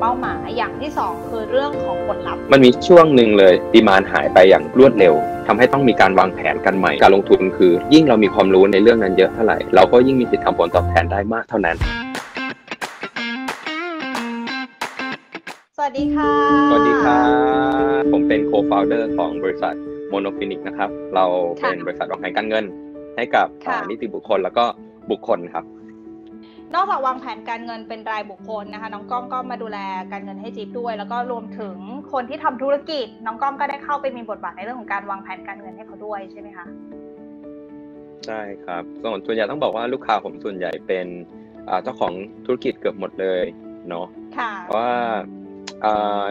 เป้าหมายอย่างที่สองคือเรื่องของผลลัพธ์ มันมีช่วงหนึ่งเลยดีมานหายไปอย่างรวดเร็วทำให้ต้องมีการวางแผนกันใหม่ การลงทุนคือ ยิ่งเรามีความรู้ในเรื่องนั้นเยอะเท่าไหร่ เราก็ยิ่งมีสิทธิ์ทำผลตอบแทนได้มากเท่านั้น สวัสดีค่ะ สวัสดีครับ ผมเป็น co-founder ของบริษัท Monofinic นะครับ เราเป็นบริษัทวางแผนการเงิน ให้กับนิติบุคคลแล้วก็บุคคลครับ นอกจากวางแผนการเงินเป็นรายบุคคลนะคะ น้องก้องก็มาดูแลการเงินให้จิ๊บด้วย แล้วก็รวมถึงคนที่ทำธุรกิจ น้องก้องก็ได้เข้าไปมีบทบาทในเรื่องของการวางแผนการเงินให้เขาด้วยใช่ไหมคะใช่ครับส่วนส่วนใหญ่ต้องบอกว่าลูกค้าผมส่วนใหญ่เป็นเจ้าของธุรกิจเกือบหมดเลยเนาะค่ะเพราะว่า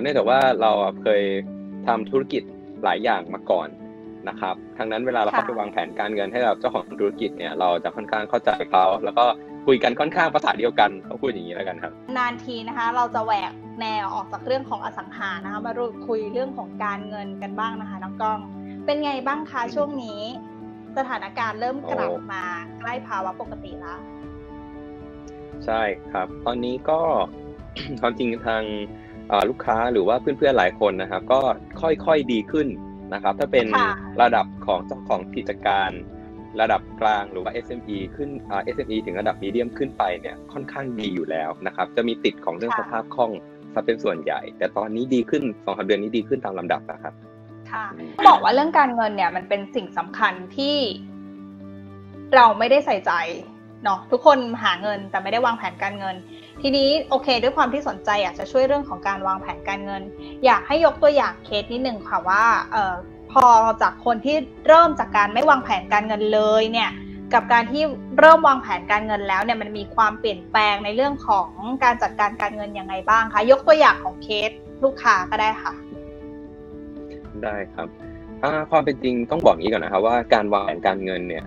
เนื่องจากว่าเราเคยทำธุรกิจหลายอย่างมาก่อนนะครับทั้งนั้นเวลาเราเข้าไปวางแผนการเงินให้กับเจ้าของธุรกิจเนี่ยเราจะค่อนข้างเข้าใจเขาแล้วก็ คุยกันค่อนข้างภาษาเดียวกันเขาพูดอย่างนี้แล้วกันครับ นานทีนะคะ เราจะแหวกแนวออกจากเรื่องของอสังหานะคะมาคุยเรื่องของการเงินกันบ้างนะคะน้องก้อง เป็นไงบ้างคะช่วงนี้ สถานการณ์เริ่มกลับมาใกล้ภาวะปกติแล้วใช่ครับ ตอนนี้ก็ความจริงทางลูกค้าหรือว่าเพื่อนๆหลายคนนะครับ ก็ค่อยๆดีขึ้นนะครับ ถ้าเป็นระดับของเจ้าของกิจการ ระดับกลางหรือว่า SME ขึ้น SME ถึงระดับมีเดียมขึ้นไปเนี่ยค่อนข้างดีอยู่แล้วนะครับจะมีติดของเรื่องสภาพคล่องซะเป็นส่วนใหญ่ แต่ตอนนี้ดีขึ้นสองสาเดือนนี้ดีขึ้นตามลำดับนะครับค่ะบอกว่าเรื่องการเงินเนี่ยมันเป็นสิ่งสำคัญที่เราไม่ได้ใส่ใจเนาะทุกคนหาเงินแต่ไม่ได้วางแผนการเงิน ทีนี้โอเค ด้วยความที่สนใจอยากจะช่วยเรื่องของการวางแผนการเงิน อยากให้ยกตัวอย่างเคสนิดหนึ่งค่ะว่าเออ พอจากคนที่เริ่มจากการไม่วางแผนการเงินเลยเนี่ยกับการที่เริ่มวางแผนการเงินแล้วเนี่ยมันมีความเปลี่ยนแปลงในเรื่องของการจัดการการเงินยังไงบ้างคะยกตัวอย่างของเคสลูกค้าก็ได้ค่ะ ได้ครับความเป็นจริงต้องบอกงี้ก่อนนะครับว่าการวางแผนการเงินเนี่ย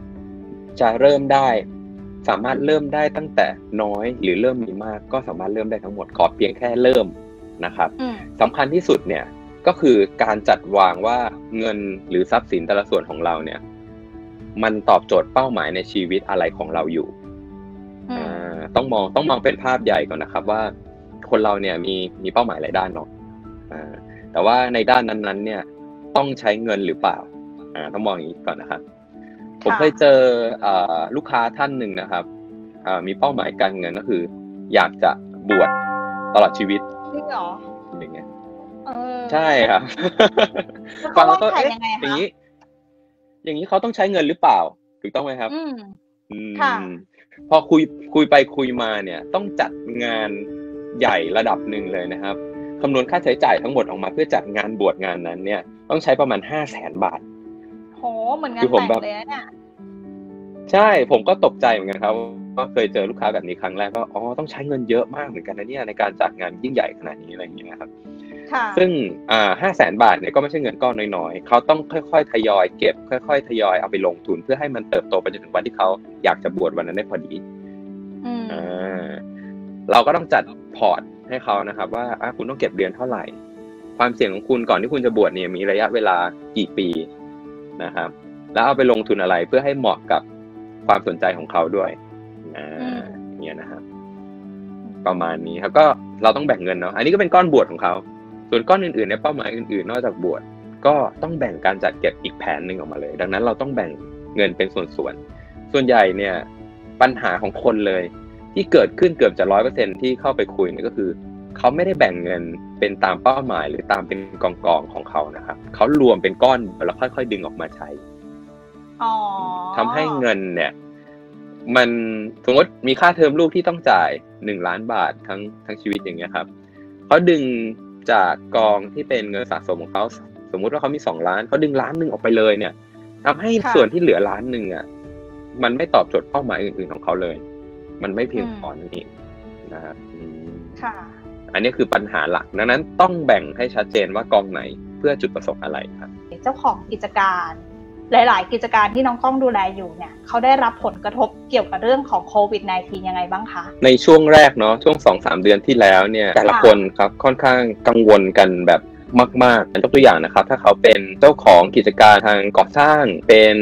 จะเริ่มได้สามารถเริ่มได้ตั้งแต่น้อยหรือเริ่มมีมาก ก็สามารถเริ่มได้ทั้งหมดขอเพียงแค่เริ่มนะครับสำคัญที่สุดเนี่ย ก็คือการจัดวางว่าเงินหรือทรัพย์สินแต่ละส่วนของเราเนี่ย มันตอบโจทย์เป้าหมายในชีวิตอะไรของเราอยู่ต้องมองต้องมองเป็นภาพใหญ่ก่อนนะครับ ว่าคนเราเนี่ยมีมีเป้าหมายหลายด้านเนาะแต่ว่าในด้านนั้นๆ เนี่ยต้องใช้เงินหรือเปล่าต้องมองอย่างนี้ก่อนนะครับ ผมเคยเจอลูกค้าท่านหนึ่งนะครับมีเป้าหมายการเงินก็คือ อยากจะบวชตลอดชีวิตจริงเหรออย่างเงี้ย ใช่ครับฟังแล้วก็เอ๊ะอย่างนี้ อย่างนี้เขาต้องใช้เงินหรือเปล่า ถูกต้องไหมครับค่ะพอคุยคุยไปคุยมาเนี่ย ต้องจัดงานใหญ่ระดับหนึ่งเลยนะครับคำนวณค่าใช้จ่ายทั้งหมดออกมาเพื่อจัดงานบวชงานนั้น เนี่ย ต้องใช้ประมาณห้าแสนบาทโหเหมือนงานแต่งเลยเนี่ยใช่ผมก็ตกใจเหมือนกันครับก็เคยเจอลูกค้าแบบนี้ครั้งแรกก็อ๋อต้องใช้เงินเยอะมากเหมือนกันนะเนี่ยในการจัดงานยิ่งใหญ่ขนาดนี้อะไรอย่างเงี้ยครับ ซึ่งอ่าห้าแสนบาทเนี่ยก็ไม่ใช่เงินก้อนน้อยๆ เขาต้องค่อยๆ ทยอยเก็บ ค่อยๆ ทยอยเอาไปลงทุนเพื่อให้มันเติบโตไปจนถึงวันที่เขาอยากจะบวชวันนั้นได้พอดีอ่าเราก็ต้องจัดพอร์ตให้เขานะครับ ว่าอะคุณต้องเก็บเดือนเท่าไหร่ ความเสี่ยงของคุณก่อนที่คุณจะบวชเนี่ยมีระยะเวลากี่ปีนะครับ แล้วเอาไปลงทุนอะไรเพื่อให้เหมาะกับความสนใจของเขาด้วยอ่าเนี่ยนะครับประมาณนี้ครับก็เราต้องแบ่งเงินเนาะอันนี้ก็เป็นก้อนบวชของเขา ส่วนก้อนอื่นๆในเป้าหมายอื่นๆ นอกจากบวชก็ต้องแบ่งการจัดเก็บอีกแผนหนึ่งออกมาเลย ดังนั้นเราต้องแบ่งเงินเป็นส่วนๆ ส่วนใหญ่เนี่ยปัญหาของคนเลย ที่เกิดขึ้นเกือบจะร้อยเปอร์เซ็นที่เข้าไปคุยเนี่ยก็คือ เขาไม่ได้แบ่งเงินเป็นตามเป้าหมายหรือตามเป็นกองกองของเขานะครับเขารวมเป็นก้อนแล้วค่อยๆดึงออกมาใช้ทำให้เงินเนี่ย มันสมมติมีค่าเทอมลูกที่ต้องจ่ายหนึ่งล้านบาททั้งทั้งชีวิตอย่างเงี้ยครับเขาดึง จากกองที่เป็นเงินสะสมของเขาสมมุติว่าเขามีสองล้านเขาดึงล้านหนึ่งออกไปเลยเนี่ยทำให้ส่วนที่เหลือล้านหนึ่งอะมันไม่ตอบโจทย์เป้าหมายอื่นๆของเขาเลย มันไม่เพียงพอนั่นเองนะครับค่ะ อันนี้คือปัญหาหลักดังนั้นต้องแบ่งให้ชัดเจนว่ากองไหนเพื่อจุดประสงค์อะไรครับ เจ้าของกิจการ หลาย ๆ กิจการที่น้องก้องดูแลอยู่เนี่ยเขาได้รับผลกระทบเกี่ยวกับเรื่องของโควิด -19 ยังไงบ้างคะ ในช่วงแรกเนาะช่วงสองสามเดือนที่แล้วเนี่ยแต่ละคนครับค่อนข้างกังวลกันแบบ มากๆยกตัวอย่างนะครับ ถ้าเขาเป็นเจ้าของกิจการทางก่อสร้างเป็น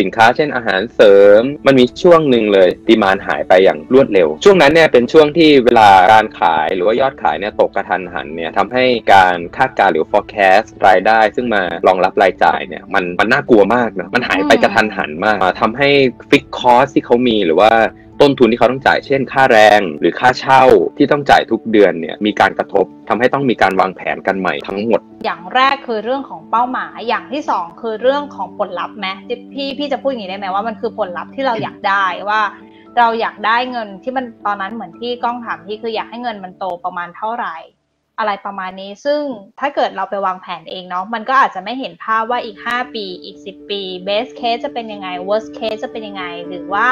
สินค้าเช่นอาหารเสริม มันมีช่วงหนึ่งเลย demand หายไปอย่างรวดเร็ว ช่วงนั้นเนี่ยเป็นช่วงที่เวลาการขายหรือว่ายอดขายเนี่ยตกกระทันหันเนี่ยทำให้การคาดการณ์หรือ forecast รายได้ ซึ่งมารองรับรายจ่ายเนี่ยมันมันน่ากลัวมากนะมันหายไปกระทันหันมากทำให้ fixed cost ที่เขามีหรือว่า ต้นทุนที่เขาต้องจ่ายเช่น ค่าแรงหรือค่าเช่าที่ต้องจ่ายทุกเดือนเนี่ยมีการกระทบทำให้ต้องมีการวางแผนกันใหม่ทั้งหมด อย่างแรกคือเรื่องของเป้าหมาย อย่างที่สองคือเรื่องของผลลัพธ์ไหมพี่พี่จะพูดอย่างนี้ได้ไหมว่ามันคือผลลัพธ์ที่เราอยากได้ว่า เราอยากได้เงินที่มันตอนนั้นเหมือนที่กล้องถามที่คืออยากให้เงินมันโตประมาณเท่าไหร่อะไรประมาณนี้ ซึ่งถ้าเกิดเราไปวางแผนเองเนาะ มันก็อาจจะไม่เห็นภาพว่าอีก 5 ปี อีก 10 ปี best case จะเป็นยังไง worst case จะเป็นยังไง หรือว่า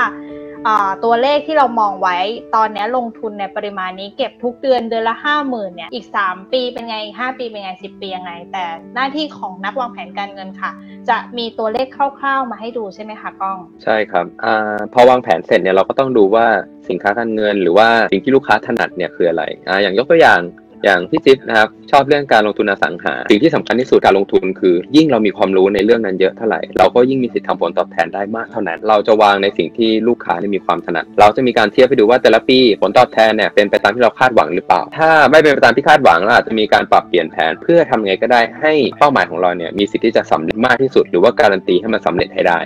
ตัวเลขที่เรามองไว้ตอนนี้ลงทุนในปริมาณนี้เก็บทุกเดือนเดือนละห้าหมื่นเนี่ยอีก 3 ปีเป็นไง 5 ปีเป็นไง 10 ปียังไง แต่หน้าที่ของนักวางแผนการเงินค่ะ จะมีตัวเลขคร่าวๆมาให้ดูใช่ไหมคะก้อง ใช่ครับอพอวางแผนเสร็จเนี่ยเราก็ต้องดูว่าสินค้าการเงิน หรือว่าสิ่งที่ลูกค้าถนัดเนี่ยคืออะไรออย่างยกตัวอย่าง อย่างพี่จิ๊บนะครับชอบเรื่องการลงทุนอสังหา สิ่งที่สำคัญที่สุดการลงทุนคือ ยิ่งเรามีความรู้ในเรื่องนั้นเยอะเท่าไหร่ เราก็ยิ่งมีสิทธิ์ทำผลตอบแทนได้มากเท่านั้น เราจะวางในสิ่งที่ลูกค้ามีความถนัด เราจะมีการเทียบไปดูว่าแต่ละปีผลตอบแทนเนี่ยเป็นไปตามที่เราคาดหวังหรือเปล่า ถ้าไม่เป็นไปตามที่คาดหวังเราอาจจะมีการปรับเปลี่ยนแผน เพื่อทำไงก็ได้ให้เป้าหมายของเราเนี่ยมีสิทธิ์ที่จะสำเร็จมากที่สุด หรือว่าการันตีให้มันสาเร็จให้ได้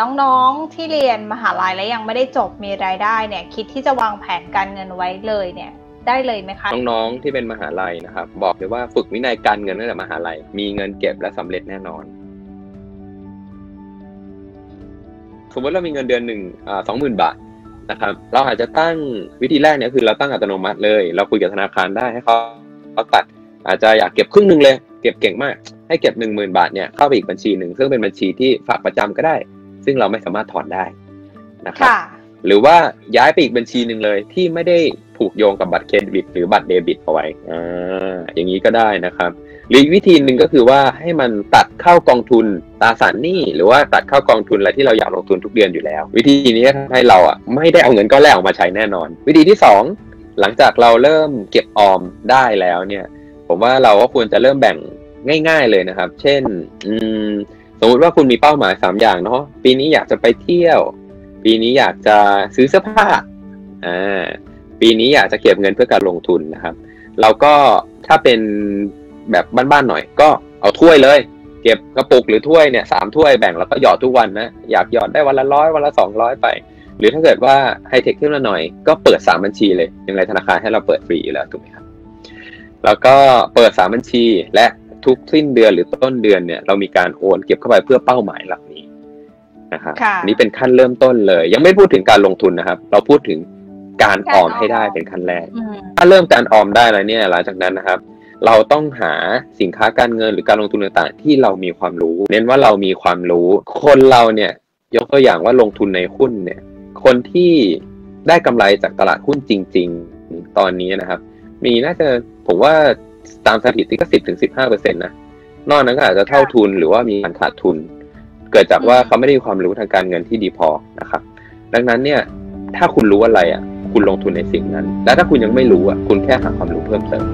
น้องๆที่เรียนมหาลัยและยังไม่ได้จบมีรายได้เนี่ย คิดที่จะวางแผนการเงินไว้เลยเนี่ยได้เลยไหมคะน้องๆที่เป็นมหาลัยนะครับ บอกเลยว่าฝึกวินัยการเงินตั้งแต่มหาลัย มีเงินเก็บและสำเร็จแน่นอน สมมติเรามีเงินเดือนหนึ่งสองหมื่นบาทนะครับ เราอาจจะตั้งวิธีแรกเนี่ยคือเราตั้งอัตโนมัติเลย เราคุยกับธนาคารได้ให้เขาเขาตัด อาจจะอยากเก็บครึ่งหนึ่งเลย เก็บเก่งมาก ให้เก็บหนึ่งหมื่นบาทเนี่ยเข้าไปอีกบัญชีหนึ่งซึ่งเป็นบัญชีที่ฝากประจำก็ได้ ซึ่งเราไม่สามารถถอนได้นะครับหรือว่าย้ายไปอีกบัญชีหนึ่งเลยที่ไม่ได้ผูกโยงกับบัตรเครดิตหรือบัตรเดบิตเอาไว้อ่าอย่างนี้ก็ได้นะครับ หรือวิธีหนึ่งก็คือว่าให้มันตัดเข้ากองทุนตราสารหนี้หรือว่าตัดเข้ากองทุนอะไรที่เราอยากลงทุนทุกเดือนอยู่แล้ว วิธีนี้ทำให้เราอะไม่ได้เอาเงินก้อนแรกออกมาใช้แน่นอน วิธีที่ 2 หลังจากเราเริ่มเก็บออมได้แล้วเนี่ย ผมว่าเราก็ควรจะเริ่มแบ่งง่าย ๆเลยนะครับ เช่น อืม สมมติว่าคุณมีเป้าหมายสามอย่างเนาะปีนี้อยากจะไปเที่ยว ปีนี้อยากจะซื้อเสื้อผ้าอ่าปีนี้อยากจะเก็บเงินเพื่อการลงทุนนะครับ เราก็ถ้าเป็นแบบบ้านๆหน่อย ก็เอาถ้วยเลย เก็บกระปุกหรือถ้วยเนี่ยสามถ้วยแบ่งแล้วก็หยอดทุกวันนะอยากหยอดได้วันละร้อยวันละสองร้อยไป หรือถ้าเกิดว่าไฮเทคขึ้นมาหน่อย ก็เปิดสามบัญชีเลยอย่างไรธนาคารให้เราเปิดฟรีอยู่แล้วถูกไหมครับแล้วก็เปิดสามบัญชีและ ทุกสิ้นเดือนหรือต้นเดือนเนี่ยเรามีการโอนเก็บเข้าไปเพื่อเป้าหมายหลักนี้นะครับนี่เป็นขั้นเริ่มต้นเลย ยังไม่พูดถึงการลงทุนนะครับ เราพูดถึงการออมให้ได้เป็นขั้นแรก ถ้าเริ่มการออมได้แล้วเนี่ยหลังจากนั้นนะครับ เราต้องหาสินค้าการเงินหรือการลงทุนต่างๆ ที่เรามีความรู้ เน้นว่าเรามีความรู้ คนเราเนี่ยยกตัวอย่างว่าลงทุนในหุ้นเนี่ย คนที่ได้กำไรจากตลาดหุ้นจริง ๆ ตอนนี้นะครับ มีน่าจะผมว่า ตามสถิติก็สิบถึงสิบห้าเปอร์เซ็นต์นะ นอกนั้นก็อาจจะเท่าทุนหรือว่ามีการขาดทุน เกิดจากว่าเขาไม่ได้มีความรู้ทางการเงินที่ดีพอนะครับ ดังนั้นเนี่ย ถ้าคุณรู้อะไรอะ คุณลงทุนในสิ่งนั้น และถ้าคุณยังไม่รู้อะ คุณแค่หาความรู้เพิ่มเติม